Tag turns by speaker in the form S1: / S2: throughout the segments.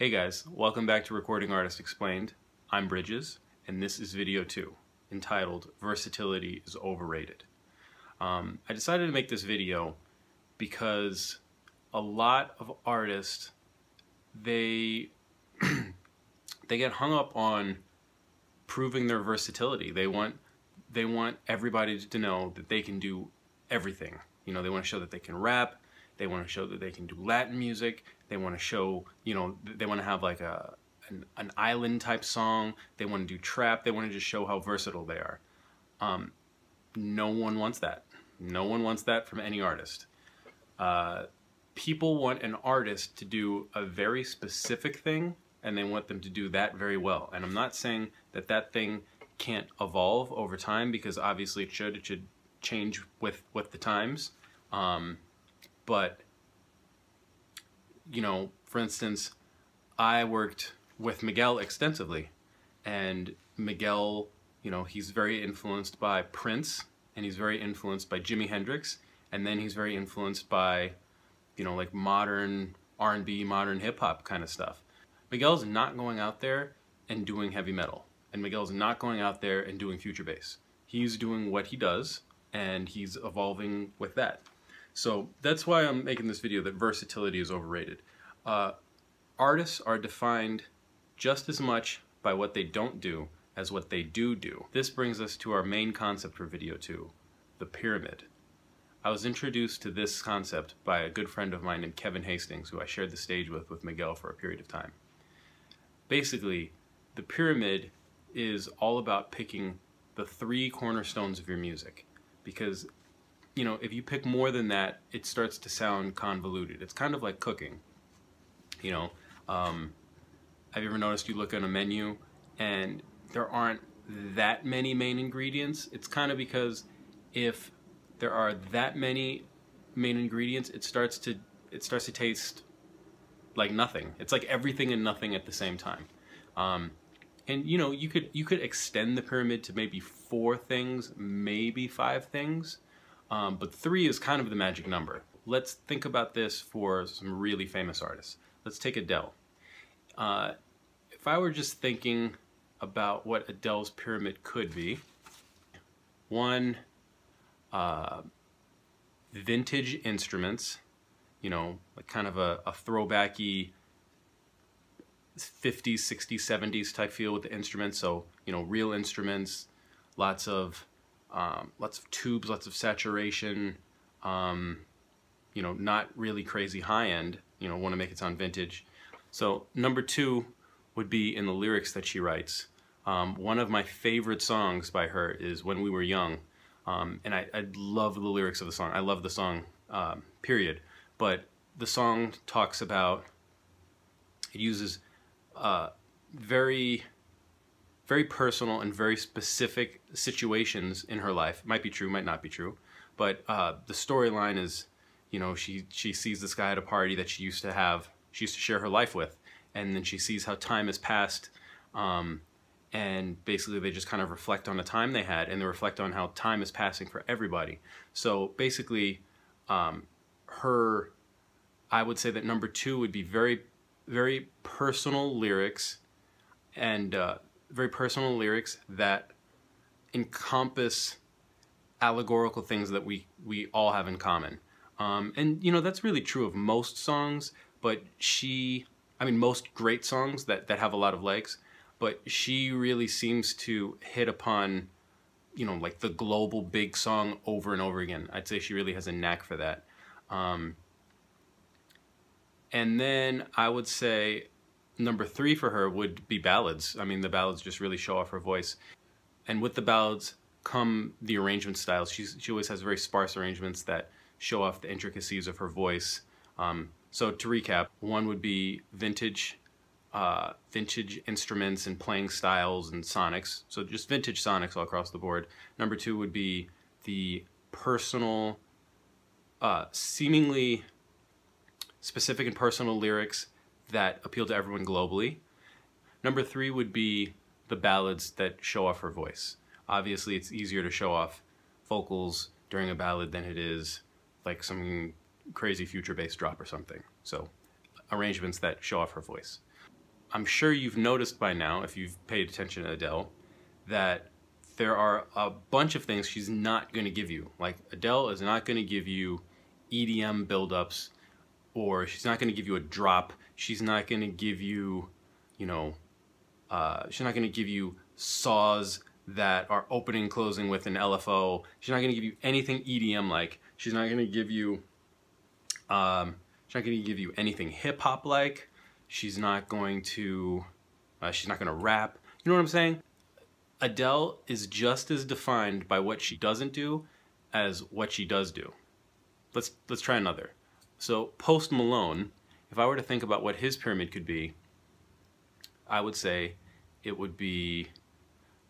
S1: Hey guys, welcome back to Recording Artist Explained. I'm Bridges, and this is video two, entitled Versatility is Overrated. Um, I decided to make this video because a lot of artists, they, they get hung up on proving their versatility. They want, they want everybody to know that they can do everything. You know, they want to show that they can rap, they want to show that they can do Latin music. They want to show, you know, they want to have like a an, an island type song. They want to do trap. They want to just show how versatile they are. Um, no one wants that. No one wants that from any artist. Uh, people want an artist to do a very specific thing and they want them to do that very well. And I'm not saying that that thing can't evolve over time because obviously it should. It should change with, with the times. Um, but you know, for instance, I worked with Miguel extensively, and Miguel, you know, he's very influenced by Prince, and he's very influenced by Jimi Hendrix, and then he's very influenced by, you know, like modern R&B, modern hip hop kind of stuff. Miguel's not going out there and doing heavy metal, and Miguel's not going out there and doing future bass. He's doing what he does, and he's evolving with that. So that's why I'm making this video that versatility is overrated. Uh, artists are defined just as much by what they don't do as what they do do. This brings us to our main concept for video two, the pyramid. I was introduced to this concept by a good friend of mine named Kevin Hastings, who I shared the stage with with Miguel for a period of time. Basically, the pyramid is all about picking the three cornerstones of your music because you know, if you pick more than that, it starts to sound convoluted. It's kind of like cooking. You know, um, have you ever noticed you look at a menu and there aren't that many main ingredients? It's kind of because if there are that many main ingredients, it starts to it starts to taste like nothing. It's like everything and nothing at the same time. Um, and you know, you could you could extend the pyramid to maybe four things, maybe five things. Um, but three is kind of the magic number. Let's think about this for some really famous artists. Let's take Adele. Uh, if I were just thinking about what Adele's pyramid could be, one, uh, vintage instruments, you know, like kind of a, a throwbacky 50s, 60s, 70s type feel with the instruments. So, you know, real instruments, lots of um, lots of tubes, lots of saturation, um, you know, not really crazy high end, you know, want to make it sound vintage. So number two would be in the lyrics that she writes. Um, one of my favorite songs by her is When We Were Young. Um, and I, I, love the lyrics of the song. I love the song, um, period. But the song talks about, it uses uh, very very personal and very specific situations in her life. Might be true, might not be true, but uh, the storyline is, you know, she she sees this guy at a party that she used to have, she used to share her life with, and then she sees how time has passed, um, and basically they just kind of reflect on the time they had, and they reflect on how time is passing for everybody. So basically, um, her, I would say that number two would be very, very personal lyrics, and uh, very personal lyrics that encompass allegorical things that we we all have in common. Um, and you know that's really true of most songs, but she, I mean, most great songs that that have a lot of legs, but she really seems to hit upon, you know, like the global big song over and over again. I'd say she really has a knack for that. Um, and then I would say number three for her would be ballads. I mean, the ballads just really show off her voice. And with the ballads come the arrangement styles. She's, she always has very sparse arrangements that show off the intricacies of her voice. Um, so to recap, one would be vintage, uh, vintage instruments and playing styles and sonics. So just vintage sonics all across the board. Number two would be the personal, uh, seemingly specific and personal lyrics that appeal to everyone globally. Number three would be the ballads that show off her voice. Obviously, it's easier to show off vocals during a ballad than it is like some crazy future bass drop or something. So arrangements that show off her voice. I'm sure you've noticed by now, if you've paid attention to Adele, that there are a bunch of things she's not going to give you. Like Adele is not going to give you EDM buildups, or she's not going to give you a drop. She's not going to give you, you know, uh, she's not going to give you saws that are opening closing with an LFO. She's not going to give you anything EDM like. She's not going to give you, um, she's not going to give you anything hip hop like. She's not going to, uh, she's not going to rap. You know what I'm saying? Adele is just as defined by what she doesn't do as what she does do. Let's let's try another. So Post Malone, if I were to think about what his pyramid could be, I would say it would be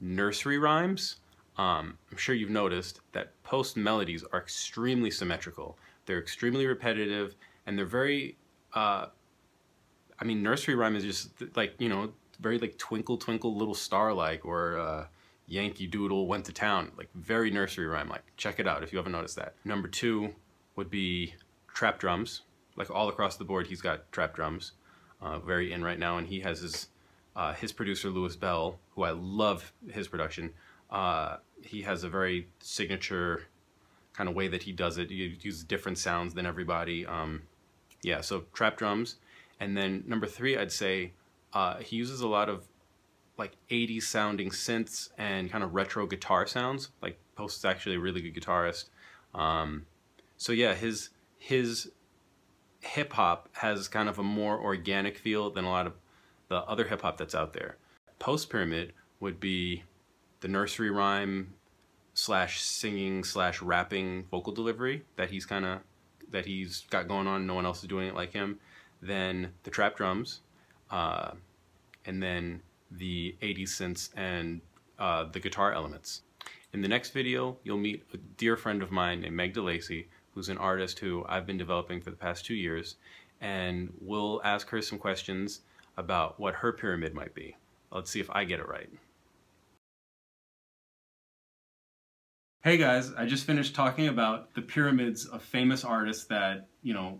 S1: nursery rhymes. Um, I'm sure you've noticed that Post melodies are extremely symmetrical. They're extremely repetitive, and they're very. Uh, I mean, nursery rhyme is just like you know, very like Twinkle Twinkle Little Star like, or uh, Yankee Doodle went to town, like very nursery rhyme like. Check it out if you haven't noticed that. Number two would be trap drums. Like all across the board, he's got trap drums, uh, very in right now, and he has his uh, his producer Louis Bell, who I love his production. Uh, he has a very signature kind of way that he does it. He uses different sounds than everybody. Um, yeah, so trap drums, and then number three, I'd say uh, he uses a lot of like 80s sounding synths and kind of retro guitar sounds. Like Post is actually a really good guitarist. Um, so yeah, his his hip hop has kind of a more organic feel than a lot of the other hip hop that's out there. Post pyramid would be the nursery rhyme slash singing slash rapping vocal delivery that he's kind of that he's got going on. No one else is doing it like him. Then the trap drums, uh, and then the 80s synths and uh, the guitar elements. In the next video, you'll meet a dear friend of mine named Meg DeLacy, who's an artist who I've been developing for the past two years, and we'll ask her some questions about what her pyramid might be. Let's see if I get it right. Hey guys, I just finished talking about the pyramids of famous artists that, you know,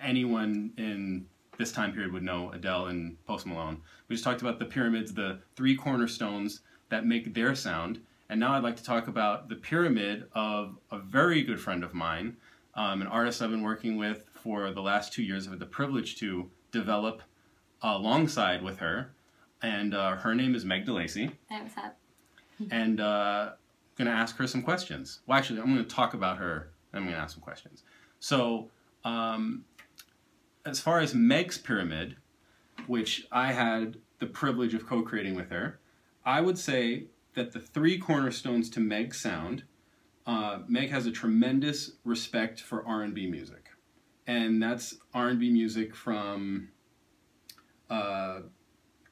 S1: anyone in this time period would know, Adele and Post Malone. We just talked about the pyramids, the three cornerstones that make their sound. And now I'd like to talk about the pyramid of a very good friend of mine, um, an artist I've been working with for the last two years. I've had the privilege to develop alongside with her. And uh, her name is Meg DeLacy.
S2: Hey, what's up?
S1: and uh, I'm going to ask her some questions. Well, actually, I'm going to talk about her, and I'm going to ask some questions. So, um, as far as Meg's pyramid, which I had the privilege of co-creating with her, I would say that the three cornerstones to Meg's sound, uh, Meg has a tremendous respect for R&B music. And that's R&B music from uh,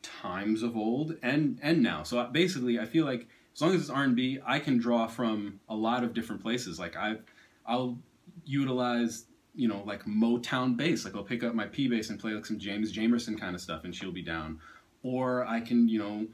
S1: times of old and and now. So basically, I feel like as long as it's R&B, I can draw from a lot of different places. Like I, I'll utilize you know like Motown bass. Like I'll pick up my P bass and play like some James Jamerson kind of stuff, and she'll be down. Or I can you know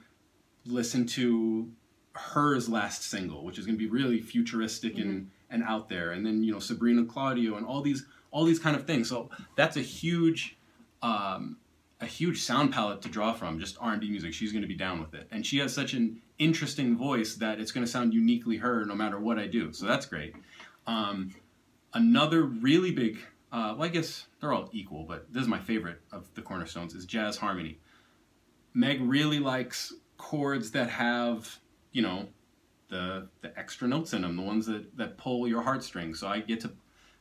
S1: listen to Her's last single, which is going to be really futuristic mm-hmm. and and out there, and then you know Sabrina Claudio and all these all these kind of things. So that's a huge um, a huge sound palette to draw from, just R&B music. She's going to be down with it. And she has such an interesting voice that it's going to sound uniquely her no matter what I do. So that's great. Um, another really big, uh, well, I guess they're all equal, but this is my favorite of the cornerstones, is jazz harmony. Meg really likes chords that have, you know, the the extra notes in them, the ones that, that pull your heartstrings. So I get to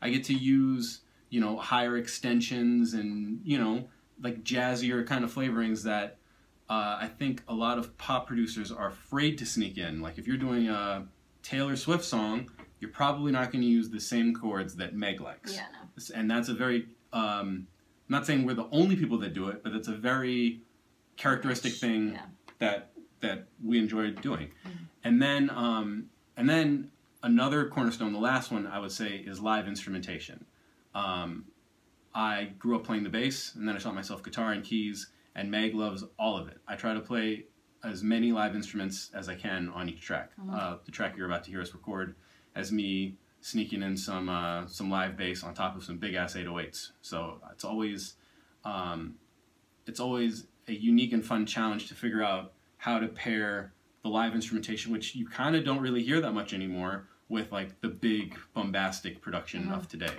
S1: I get to use, you know, higher extensions and, you know, like jazzier kind of flavorings that uh, I think a lot of pop producers are afraid to sneak in. Like if you're doing a Taylor Swift song, you're probably not going to use the same chords that Meg likes.
S2: Yeah, no.
S1: And that's a very, um, I'm not saying we're the only people that do it, but it's a very characteristic thing yeah. that that we enjoyed doing. And then um, and then another cornerstone, the last one I would say is live instrumentation. Um, I grew up playing the bass, and then I taught myself guitar and keys, and Meg loves all of it. I try to play as many live instruments as I can on each track. Mm-hmm. Uh, the track you're about to hear us record as me sneaking in some uh, some live bass on top of some big ass 808s. So it's always um, it's always a unique and fun challenge to figure out how to pair the live instrumentation, which you kind of don't really hear that much anymore, with like the big bombastic production mm-hmm. of today.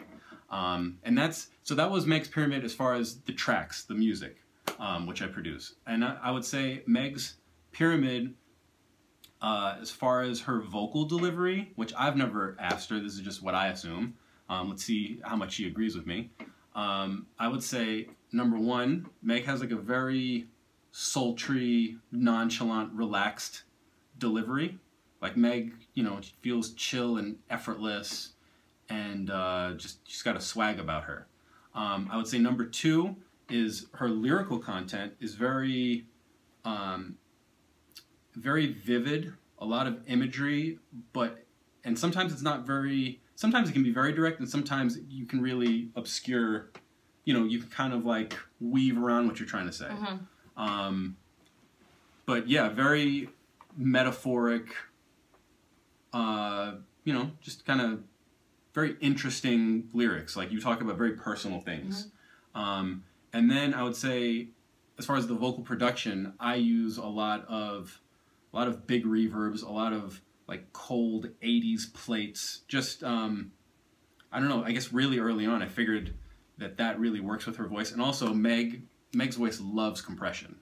S1: Um, and that's so that was Meg's Pyramid as far as the tracks, the music, um, which I produce. And I, I, would say Meg's Pyramid, uh, as far as her vocal delivery, which I've never asked her, this is just what I assume. Um, let's see how much she agrees with me. Um, I would say number one, Meg has like a very sultry, nonchalant, relaxed delivery. Like Meg, you know, she feels chill and effortless, and uh, just she's got a swag about her. Um, I would say number two is her lyrical content is very, um, very vivid. A lot of imagery, but and sometimes it's not very. Sometimes it can be very direct, and sometimes you can really obscure. You know, you can kind of like weave around what you're trying to say. Mm-hmm. Um, but yeah, very metaphoric, uh, you know, just kind of very interesting lyrics. Like you talk about very personal things. Mm-hmm. Um, and then I would say, as far as the vocal production, I use a lot of a lot of big reverbs, a lot of like cold 80s plates. Just um, I don't know. I guess really early on, I figured that that really works with her voice, and also Meg Meg's voice loves compression.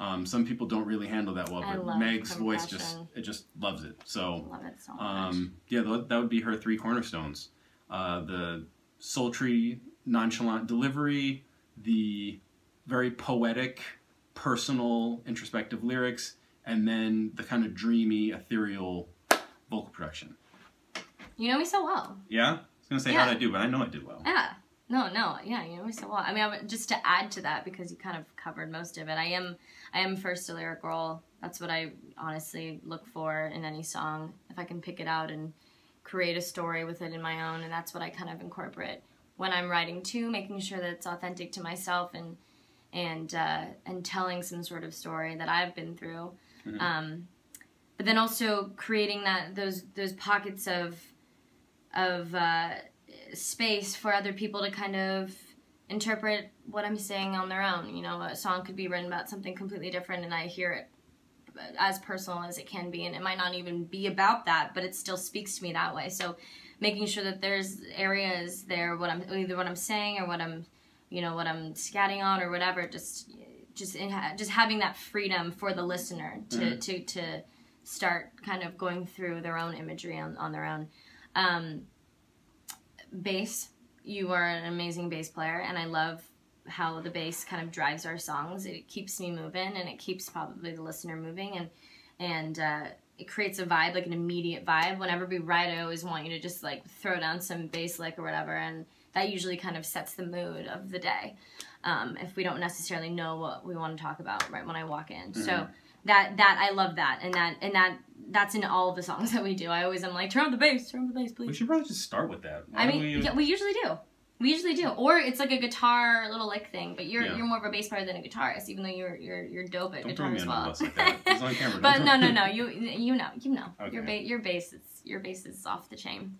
S1: Um, some people don't really handle that well, but Meg's voice just it just loves it. So,
S2: love it so
S1: um, yeah, that would be her three cornerstones: uh, the sultry, nonchalant delivery, the very poetic, personal, introspective lyrics, and then the kind of dreamy, ethereal vocal production.
S2: You know me so well.
S1: Yeah, I was gonna say yeah. how did I do, but I know I did well.
S2: Yeah. No, no, yeah, you know so well. I mean, I, just to add to that because you kind of covered most of it. I am, I am first a lyric girl. That's what I honestly look for in any song. If I can pick it out and create a story with it in my own, and that's what I kind of incorporate when I'm writing too, making sure that it's authentic to myself and and uh, and telling some sort of story that I've been through. Mm-hmm. Um, but then also creating that those those pockets of of uh, space for other people to kind of interpret what I'm saying on their own. You know, a song could be written about something completely different, and I hear it as personal as it can be, and it might not even be about that, but it still speaks to me that way. So, making sure that there's areas there, what I'm either what I'm saying or what I'm, you know, what I'm scatting on or whatever, just just in, just having that freedom for the listener to mm-hmm. to to start kind of going through their own imagery on on their own. Um, bass. You are an amazing bass player, and I love how the bass kind of drives our songs. It keeps me moving, and it keeps probably the listener moving, and and uh, it creates a vibe, like an immediate vibe. Whenever we write, I always want you to just like throw down some bass lick or whatever, and that usually kind of sets the mood of the day. Um, if we don't necessarily know what we want to talk about right when I walk in, mm-hmm. so that that I love that, and that and that that's in all of the songs that we do. I always am like, turn on the bass, turn on the bass, please.
S1: We should probably just start with that.
S2: Why I mean, we... Yeah, we usually do. We usually do, or it's like a guitar little lick thing. But you're yeah. you're more of a bass player than a guitarist, even though you're you're you're dope at
S1: Don't
S2: guitar
S1: as
S2: well.
S1: Like camera.
S2: but no, no, no. You you know you know okay. your ba- your bass is your bass is off the chain.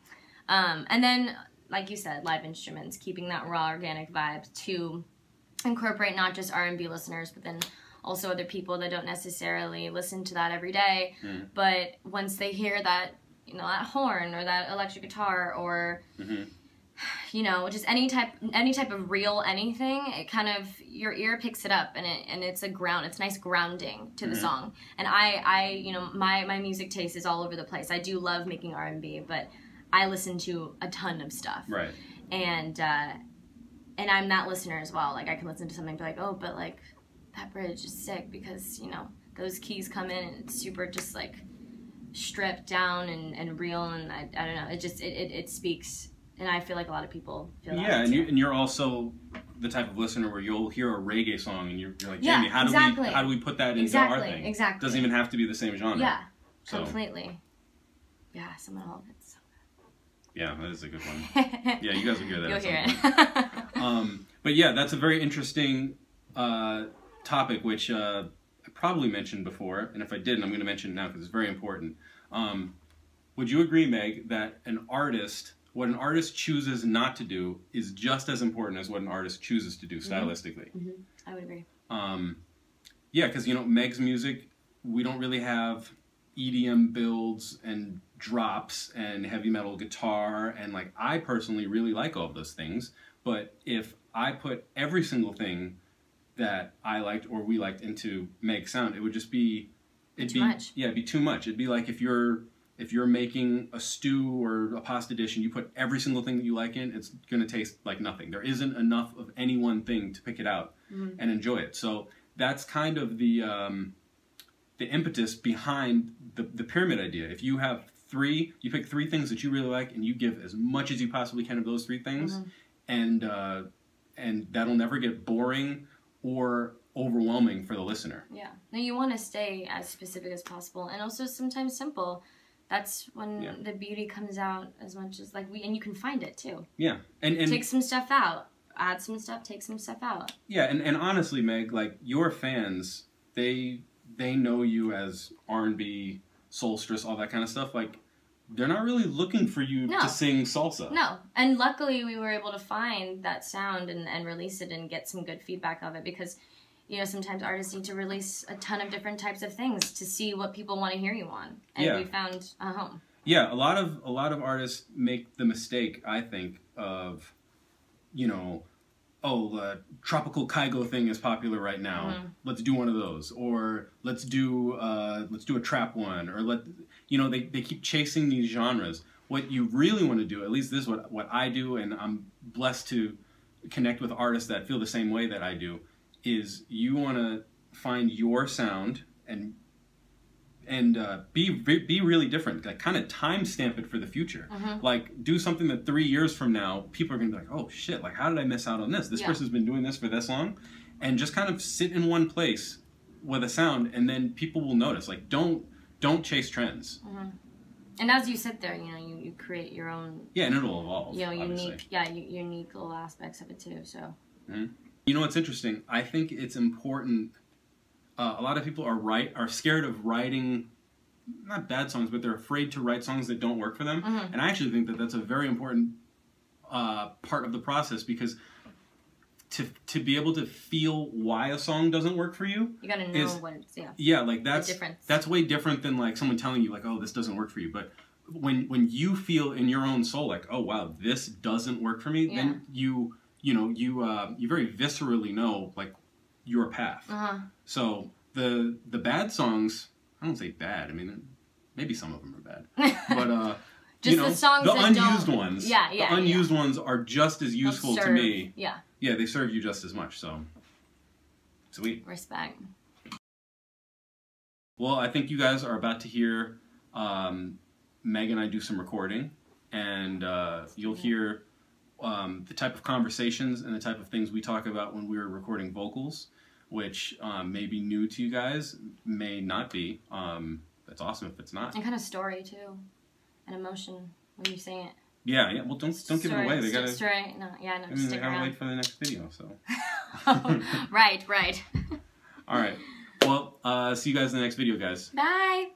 S2: Um, and then like you said, live instruments, keeping that raw organic vibe to incorporate not just R and B listeners, but then also other people that don't necessarily listen to that every day. Mm. But once they hear that, you know, that horn or that electric guitar or mm-hmm. you know, just any type any type of real anything, it kind of your ear picks it up and it and it's a ground, it's nice grounding to mm-hmm. the song. And I I, you know, my my music taste is all over the place. I do love making R&B, but I listen to a ton of stuff.
S1: Right.
S2: And uh and I'm that listener as well. Like I can listen to something and be like, "Oh, but like that bridge is sick because you know those keys come in and it's super just like stripped down and, and real and I, I don't know it just it, it, it speaks and I feel like a lot of people feel
S1: yeah and, you, and you're also the type of listener where you'll hear a reggae song and you're, you're like Jayme yeah, how do exactly. we how do we put that into
S2: exactly,
S1: our thing?
S2: exactly.
S1: Doesn't even have to be the same genre.
S2: Yeah so. completely. Yeah some of all of it's so.
S1: Good yeah that is a good one. Yeah you guys will hear that
S2: you'll hear it.
S1: Um, but yeah that's a very interesting uh, topic which uh, I probably mentioned before, and if I didn't, I'm going to mention it now because it's very important. Um, would you agree, Meg, that an artist, what an artist chooses not to do, is just as important as what an artist chooses to do mm-hmm. stylistically?
S2: Mm-hmm. I would agree.
S1: Um, Yeah, because you know Meg's music, we don't really have EDM builds and drops and heavy metal guitar and like I personally really like all of those things. But if I put every single thing that I liked or we liked into Meg sound, it would just be it'd
S2: Too
S1: be
S2: much.
S1: yeah, it'd be too much. It'd be like if you're if you're making a stew or a pasta dish and you put every single thing that you like in, it's gonna taste like nothing. There isn't enough of any one thing to pick it out
S2: Mhm.
S1: and enjoy it. So that's kind of the um, the impetus behind the, the pyramid idea. If you have three, you pick three things that you really like, and you give as much as you possibly can of those three things,
S2: Mhm.
S1: and uh, and that'll never get boring or overwhelming for the listener.
S2: Yeah. No, you want to stay as specific as possible, and also sometimes simple. That's when
S1: Yeah.
S2: the beauty comes out as much as like we, and you can find it too.
S1: Yeah, and and
S2: take some stuff out, add some stuff, take some stuff out.
S1: yeah, and, and honestly, Meg, like your fans, they they know you as R and B, soulstress, all that kind of stuff. Like they're not really looking for you
S2: No.
S1: to sing salsa.
S2: No, and luckily we were able to find that sound and, and release it and get some good feedback of it because, you know, sometimes artists need to release a ton of different types of things to see what people want to hear you on, and
S1: Yeah.
S2: we found a home.
S1: Yeah, a lot of a lot of artists make the mistake, I think, of, you know, oh, the tropical Kygo thing is popular right now.
S2: Mhm.
S1: Let's do one of those, or let's do uh, let's do a trap one, or let you know they, they keep chasing these genres. What you really want to do, at least this is what what I do, and I'm blessed to connect with artists that feel the same way that I do, is you want to find your sound and and uh, be be really different. Like kind of timestamp it for the future.
S2: Mhm.
S1: Like do something that three years from now people are gonna be like, oh shit! Like how did I miss out on this? This
S2: Yeah.
S1: person's been doing this for this long, and just kind of sit in one place with a sound, and then people will notice. Like don't don't chase trends.
S2: And as you sit there, you know, you, you create your own,
S1: Yeah, and it'll evolve.
S2: you know,
S1: obviously.
S2: unique, yeah, u- unique little aspects of it too. So
S1: You know what's interesting? I think it's important. Uh, a lot of people are right are scared of writing, not bad songs, but they're afraid to write songs that don't work for them.
S2: Mhm.
S1: And I actually think that that's a very important uh, part of the process because to to be able to feel why a song doesn't work for you,
S2: you got to know
S1: Is-
S2: what it's yeah,
S1: yeah, like that's that's way different than like someone telling you like, oh, this doesn't work for you. But when when you feel in your own soul like, oh wow, this doesn't work for me, then you you know you uh, you very viscerally know like your path.
S2: uh huh.
S1: So the the bad songs, I don't say bad. I mean, maybe some of them are bad, but uh,
S2: Just
S1: you know,
S2: the songs
S1: the
S2: that
S1: unused
S2: don't-
S1: ones,
S2: Yeah, yeah,
S1: the unused ones are just as useful to me.
S2: Yeah,
S1: Yeah, they serve you just as much. So sweet.
S2: respect.
S1: Well, I think you guys are about to hear um, Meg and I do some recording, and uh, you'll hear um, the type of conversations and the type of things we talk about when we were recording vocals, which um, may be new to you guys, may not be. Um, that's awesome if it's not.
S2: And kind of story too, and emotion when you sing it.
S1: Yeah, yeah. Well, don't don't give it away. They gotta.
S2: Story, no, yeah, no,
S1: I mean, they
S2: stick
S1: gotta
S2: around.
S1: wait for the next video. So.
S2: right, right.
S1: All right. Well, uh, see you guys in the next video, guys.
S2: Bye.